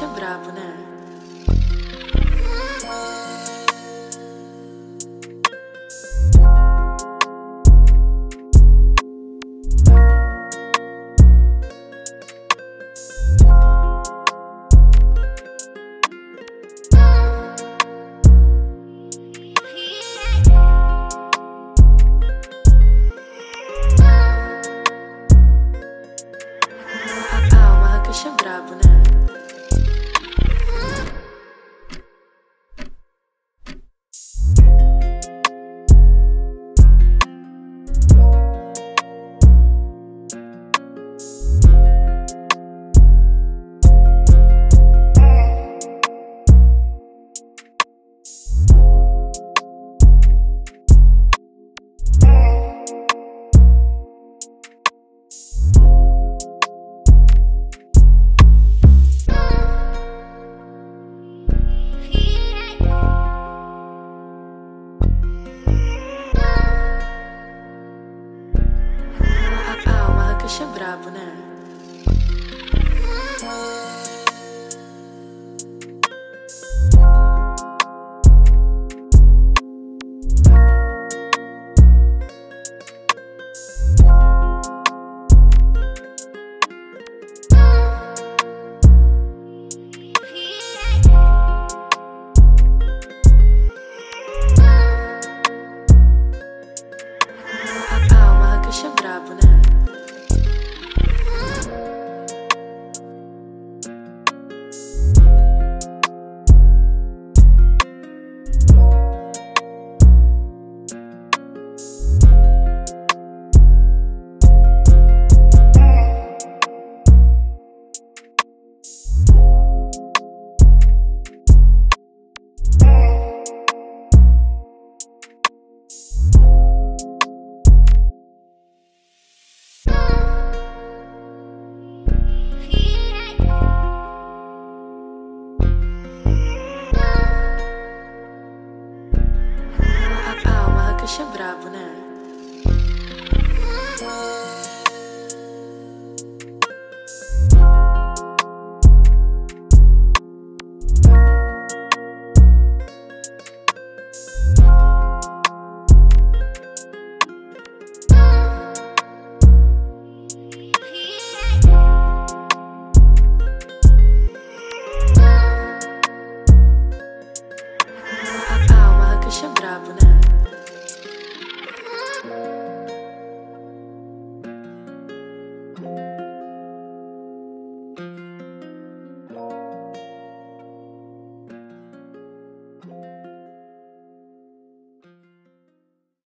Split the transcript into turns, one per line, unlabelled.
é brabo, né? Ah, o Marrakech é brabo, né? O Marrakech é brabo, né? Marrakech é brabo, né?